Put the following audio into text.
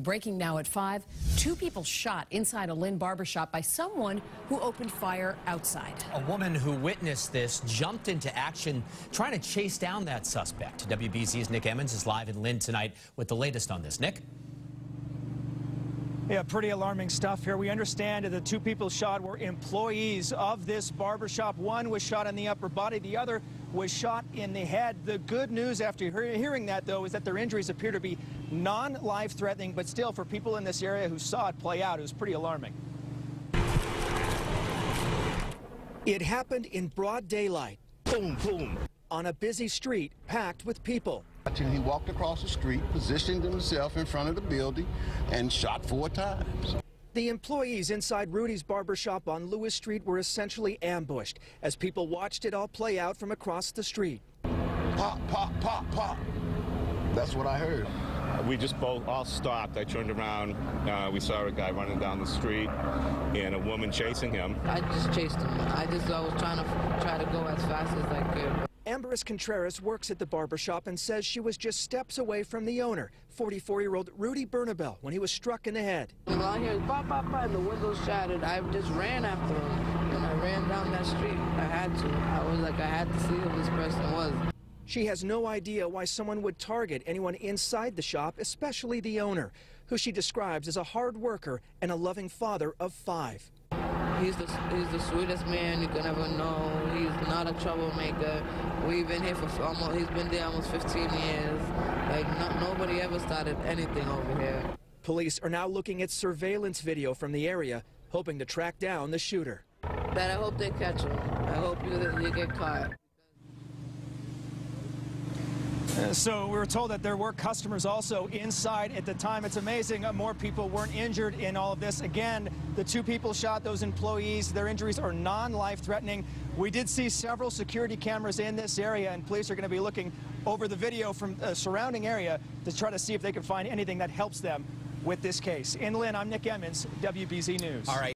Breaking now at 5, two people shot inside a Lynn barbershop by someone who opened fire outside. A woman who witnessed this jumped into action trying to chase down that suspect. WBZ's Nick Emmons is live in Lynn tonight with the latest on this. Nick? Yeah, pretty alarming stuff here. We understand that the two people shot were employees of this barbershop. One was shot in the upper body, the other was shot in the head. The good news after hearing that, though, is that their injuries appear to be non-life threatening, but still, for people in this area who saw it play out, it was pretty alarming. It happened in broad daylight. Boom, boom. On a busy street packed with people. He walked across the street, positioned himself in front of the building, and shot four times. The employees inside Rudy's barbershop on Lewis Street were essentially ambushed as people watched it all play out from across the street. Pop, pop, pop, pop. That's what I heard. We just both all stopped. I turned around. Uh, we saw a guy running down the street and a woman chasing him. I just chased him. I just I was trying to try to go as fast as I could. Amberis Contreras works at the barbershop and says she was just steps away from the owner, 44-year-old Rudy Bernabel, when he was struck in the head. When I hear pop, pop, pop, and the window shattered, I just ran after him, and I ran down that street. I had to. I was like, I had to see who this person was. She has no idea why someone would target anyone inside the shop, especially the owner, who she describes as a hard worker and a loving father of five. He's the, he's the sweetest man you can ever know. He's not a troublemaker. We've been here for almost, he's been there almost 15 years. Like, no, nobody ever started anything over here. Police are now looking at surveillance video from the area, hoping to track down the shooter. That I hope they catch him. I hope you, you get caught. Uh, so we were told that there were customers also inside at the time. It's amazing uh, more people weren't injured in all of this. Again, the two people shot those employees. Their injuries are non-life threatening. We did see several security cameras in this area, and police are going to be looking over the video from the surrounding area to try to see if they can find anything that helps them with this case. In Lynn, I'm Nick Emmons, WBZ News. All right.